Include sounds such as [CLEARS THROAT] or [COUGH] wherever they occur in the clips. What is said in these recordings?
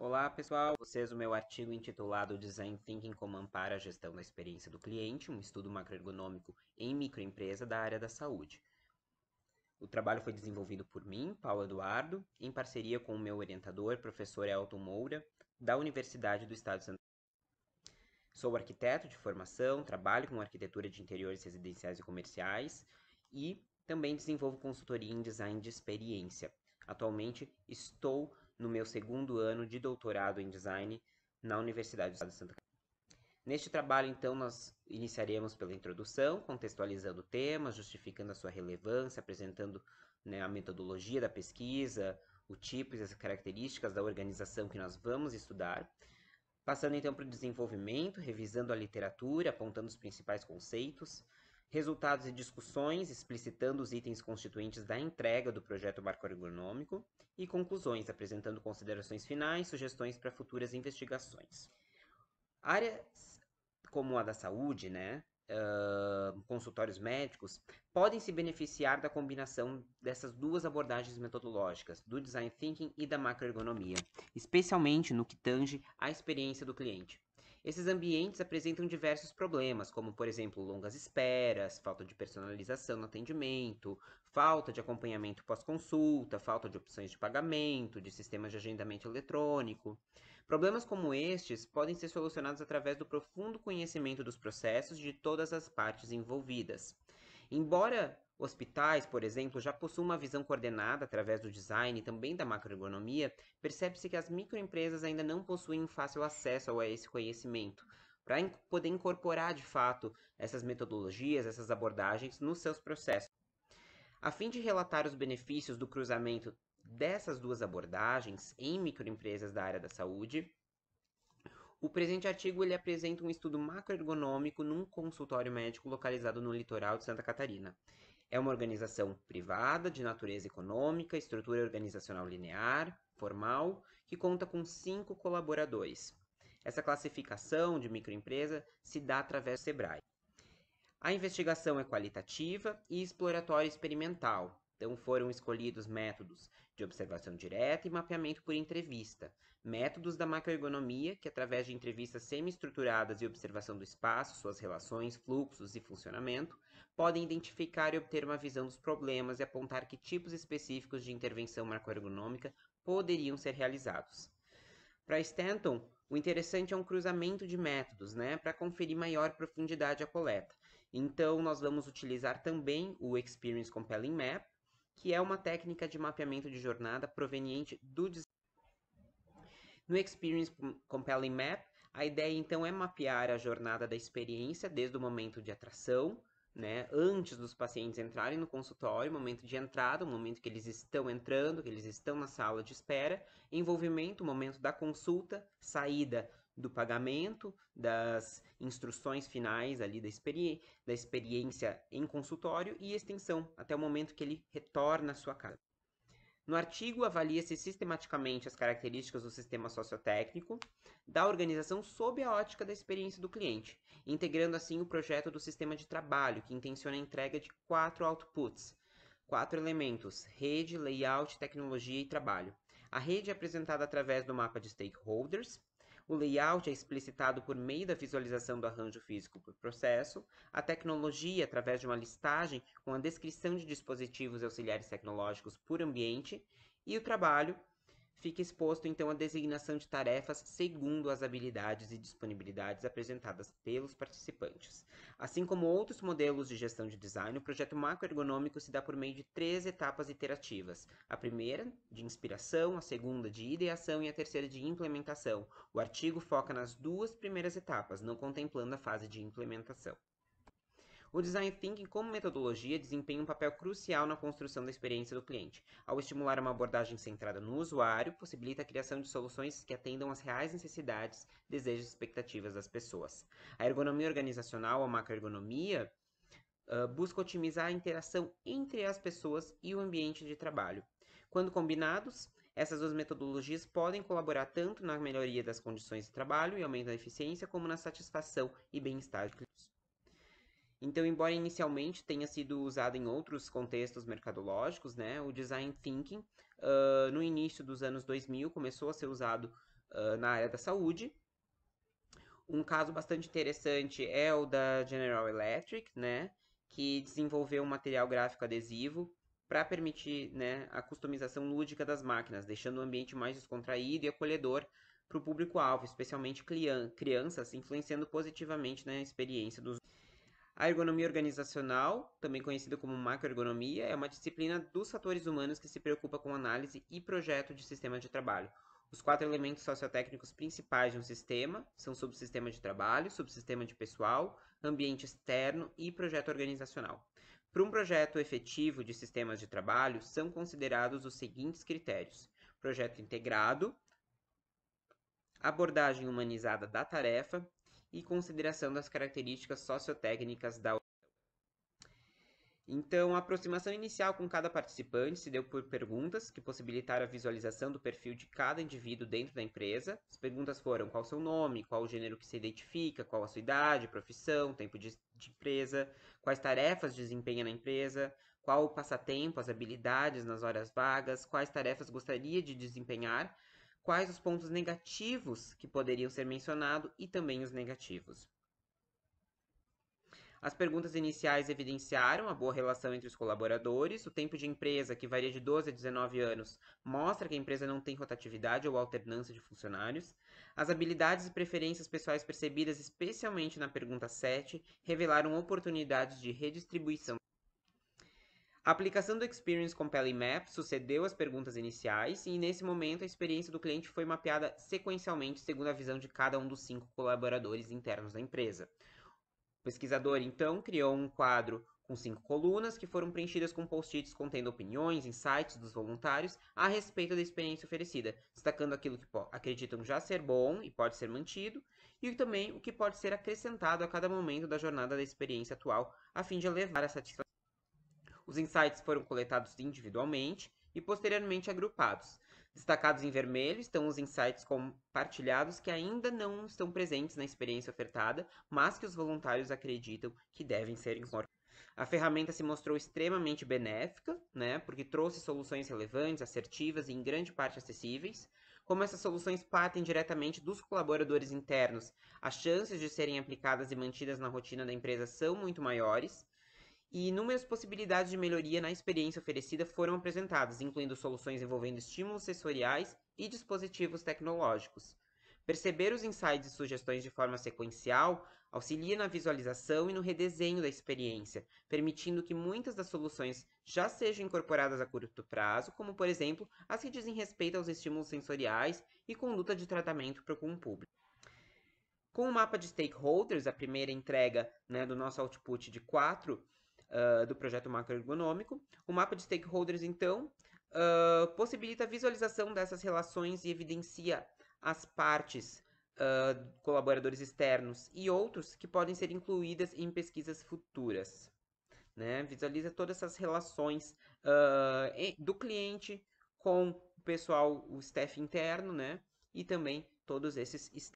Olá pessoal, vocês o meu artigo intitulado Design Thinking como ampara a gestão da experiência do cliente, um estudo macroergonômico em microempresa da área da saúde. O trabalho foi desenvolvido por mim, Paulo Eduardo, em parceria com o meu orientador, professor Elton Moura, da Universidade do Estado de Santa Sou arquiteto de formação, trabalho com arquitetura de interiores residenciais e comerciais e também desenvolvo consultoria em design de experiência. Atualmente estou no meu segundo ano de doutorado em design na Universidade do Estado de Santa Catarina. Neste trabalho, então, nós iniciaremos pela introdução, contextualizando o tema, justificando a sua relevância, apresentando né, a metodologia da pesquisa, o tipo e as características da organização que nós vamos estudar. Passando então para o desenvolvimento, revisando a literatura, apontando os principais conceitos, resultados e discussões, explicitando os itens constituintes da entrega do projeto macroergonômico e conclusões, apresentando considerações finais, sugestões para futuras investigações. Áreas como a da saúde, né, uh, consultórios médicos, podem se beneficiar da combinação dessas duas abordagens metodológicas, do design thinking e da macroergonomia, especialmente no que tange à experiência do cliente. Esses ambientes apresentam diversos problemas, como, por exemplo, longas esperas, falta de personalização no atendimento, falta de acompanhamento pós-consulta, falta de opções de pagamento, de sistemas de agendamento eletrônico. Problemas como estes podem ser solucionados através do profundo conhecimento dos processos de todas as partes envolvidas. Embora Hospitais, por exemplo, já possuem uma visão coordenada através do design e também da macroergonomia, percebe-se que as microempresas ainda não possuem fácil acesso a esse conhecimento, para poder incorporar de fato essas metodologias, essas abordagens nos seus processos. A fim de relatar os benefícios do cruzamento dessas duas abordagens em microempresas da área da saúde, o presente artigo ele apresenta um estudo macroergonômico num consultório médico localizado no litoral de Santa Catarina. É uma organização privada, de natureza econômica, estrutura organizacional linear, formal, que conta com cinco colaboradores. Essa classificação de microempresa se dá através do SEBRAE. A investigação é qualitativa e exploratória experimental, então foram escolhidos métodos de observação direta e mapeamento por entrevista, métodos da macroergonomia, que através de entrevistas semi-estruturadas e observação do espaço, suas relações, fluxos e funcionamento, podem identificar e obter uma visão dos problemas e apontar que tipos específicos de intervenção macroergonômica poderiam ser realizados. Para Stanton, o interessante é um cruzamento de métodos, né, para conferir maior profundidade à coleta. Então, nós vamos utilizar também o Experience Compelling Map, que é uma técnica de mapeamento de jornada proveniente do. No Experience Compelling Map, a ideia então é mapear a jornada da experiência desde o momento de atração, né, antes dos pacientes entrarem no consultório, momento de entrada, o momento que eles estão entrando, que eles estão na sala de espera, envolvimento, momento da consulta, saída do pagamento, das instruções finais ali da, experi da experiência em consultório e extensão, até o momento que ele retorna à sua casa. No artigo, avalia-se sistematicamente as características do sistema sociotécnico da organização sob a ótica da experiência do cliente, integrando assim o projeto do sistema de trabalho, que intenciona a entrega de quatro outputs, quatro elementos: rede, layout, tecnologia e trabalho. A rede é apresentada através do mapa de stakeholders, o layout é explicitado por meio da visualização do arranjo físico por processo, a tecnologia através de uma listagem com a descrição de dispositivos auxiliares tecnológicos por ambiente, e o trabalho fica exposto então à designação de tarefas segundo as habilidades e disponibilidades apresentadas pelos participantes. Assim como outros modelos de gestão de design, o projeto macroergonômico se dá por meio de três etapas iterativas. A primeira, de inspiração, a segunda, de ideação e a terceira, de implementação. O artigo foca nas duas primeiras etapas, não contemplando a fase de implementação. O design thinking, como metodologia, desempenha um papel crucial na construção da experiência do cliente. Ao estimular uma abordagem centrada no usuário, possibilita a criação de soluções que atendam às reais necessidades, desejos e expectativas das pessoas. A ergonomia organizacional, a macroergonomia, uh, busca otimizar a interação entre as pessoas e o ambiente de trabalho. Quando combinados, essas duas metodologias podem colaborar tanto na melhoria das condições de trabalho e aumento da eficiência, como na satisfação e bem-estar dos clientes. Então, embora inicialmente tenha sido usado em outros contextos mercadológicos, né, o design thinking uh, no início dos anos 2000 começou a ser usado uh, na área da saúde. Um caso bastante interessante é o da General Electric, né, que desenvolveu um material gráfico adesivo para permitir né, a customização lúdica das máquinas, deixando o ambiente mais descontraído e acolhedor para o público-alvo, especialmente crianças, influenciando positivamente na experiência dos. A ergonomia organizacional, também conhecida como macroergonomia, é uma disciplina dos fatores humanos que se preocupa com análise e projeto de sistema de trabalho. Os quatro elementos sociotécnicos principais de um sistema são subsistema de trabalho, subsistema de pessoal, ambiente externo e projeto organizacional. Para um projeto efetivo de sistemas de trabalho, são considerados os seguintes critérios: projeto integrado, abordagem humanizada da tarefa e consideração das características sociotécnicas da então, a aproximação inicial com cada participante se deu por perguntas que possibilitaram a visualização do perfil de cada indivíduo dentro da empresa. As perguntas foram qual o seu nome, qual o gênero que se identifica, qual a sua idade, profissão, tempo de, de empresa, quais tarefas desempenha na empresa, qual o passatempo, as habilidades nas horas vagas, quais tarefas gostaria de desempenhar, quais os pontos negativos que poderiam ser mencionados e também os negativos. As perguntas iniciais evidenciaram a boa relação entre os colaboradores. O tempo de empresa, que varia de 12 a 19 anos, mostra que a empresa não tem rotatividade ou alternância de funcionários. As habilidades e preferências pessoais percebidas, especialmente na pergunta 7, revelaram oportunidades de redistribuição. A aplicação do Experience Compelling Map sucedeu às perguntas iniciais e, nesse momento, a experiência do cliente foi mapeada sequencialmente segundo a visão de cada um dos cinco colaboradores internos da empresa. O pesquisador, então, criou um quadro com cinco colunas que foram preenchidas com post-its contendo opiniões, insights dos voluntários a respeito da experiência oferecida, destacando aquilo que acreditam já ser bom e pode ser mantido, e também o que pode ser acrescentado a cada momento da jornada da experiência atual, a fim de elevar a satisfação. Os insights foram coletados individualmente e posteriormente agrupados, Destacados em vermelho estão os insights compartilhados que ainda não estão presentes na experiência ofertada, mas que os voluntários acreditam que devem ser incorporados. A ferramenta se mostrou extremamente benéfica, né, porque trouxe soluções relevantes, assertivas e em grande parte acessíveis. Como essas soluções partem diretamente dos colaboradores internos, as chances de serem aplicadas e mantidas na rotina da empresa são muito maiores e inúmeras possibilidades de melhoria na experiência oferecida foram apresentadas, incluindo soluções envolvendo estímulos sensoriais e dispositivos tecnológicos. Perceber os insights e sugestões de forma sequencial auxilia na visualização e no redesenho da experiência, permitindo que muitas das soluções já sejam incorporadas a curto prazo, como por exemplo as que dizem respeito aos estímulos sensoriais e conduta de tratamento para com o público. Com o mapa de stakeholders, a primeira entrega né, do nosso output de quatro uh, do projeto macroergonômico. O mapa de stakeholders, então, uh, possibilita a visualização dessas relações e evidencia as partes, uh, colaboradores externos e outros que podem ser incluídas em pesquisas futuras. Né? Visualiza todas essas relações do cliente com o pessoal, o staff interno, né? E também todos esses.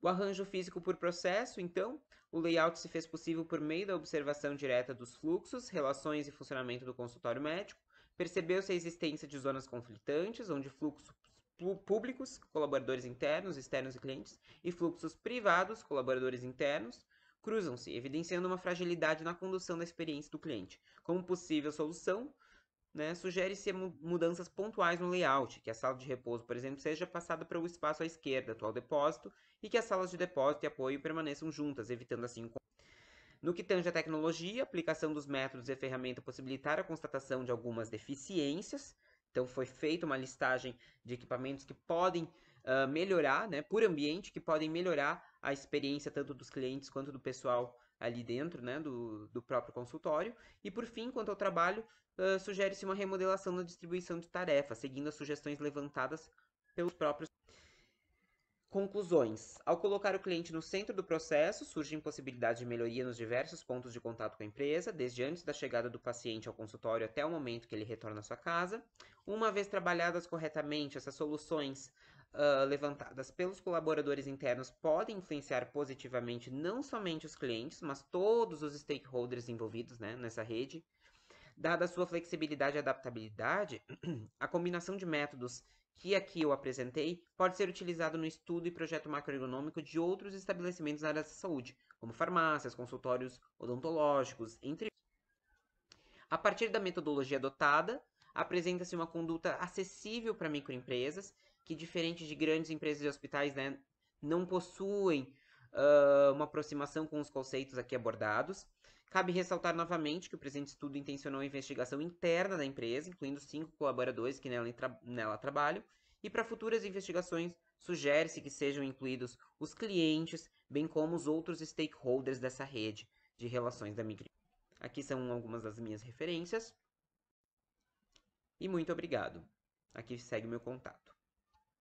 O arranjo físico por processo, então, o layout se fez possível por meio da observação direta dos fluxos, relações e funcionamento do consultório médico. Percebeu-se a existência de zonas conflitantes, onde fluxos públicos, colaboradores internos, externos e clientes, e fluxos privados, colaboradores internos, cruzam-se, evidenciando uma fragilidade na condução da experiência do cliente. Como possível solução, né, sugere-se mudanças pontuais no layout, que a sala de repouso, por exemplo, seja passada para o espaço à esquerda, atual depósito, e que as salas de depósito e apoio permaneçam juntas, evitando assim no que tange a tecnologia, a aplicação dos métodos e ferramenta possibilitar a constatação de algumas deficiências. Então, foi feita uma listagem de equipamentos que podem uh, melhorar, né, por ambiente, que podem melhorar a experiência tanto dos clientes quanto do pessoal ali dentro né, do, do próprio consultório. E por fim, quanto ao trabalho, uh, sugere-se uma remodelação na distribuição de tarefas, seguindo as sugestões levantadas pelos próprios. Conclusões. Ao colocar o cliente no centro do processo, surgem possibilidades de melhoria nos diversos pontos de contato com a empresa, desde antes da chegada do paciente ao consultório até o momento que ele retorna à sua casa. Uma vez trabalhadas corretamente, essas soluções uh, levantadas pelos colaboradores internos podem influenciar positivamente não somente os clientes, mas todos os stakeholders envolvidos né, nessa rede. Dada a sua flexibilidade e adaptabilidade, [CLEARS THROAT] a combinação de métodos que aqui eu apresentei pode ser utilizado no estudo e projeto macroeconômico de outros estabelecimentos na área da saúde, como farmácias, consultórios odontológicos, entre A partir da metodologia adotada, apresenta-se uma conduta acessível para microempresas, que, diferente de grandes empresas e hospitais, né, não possuem uh, uma aproximação com os conceitos aqui abordados. Cabe ressaltar novamente que o presente estudo intencionou a investigação interna da empresa, incluindo cinco colaboradores que nela, nela trabalham, e para futuras investigações sugere-se que sejam incluídos os clientes, bem como os outros stakeholders dessa rede de relações da microempresa. Aqui são algumas das minhas referências. E muito obrigado. Aqui segue o meu contato.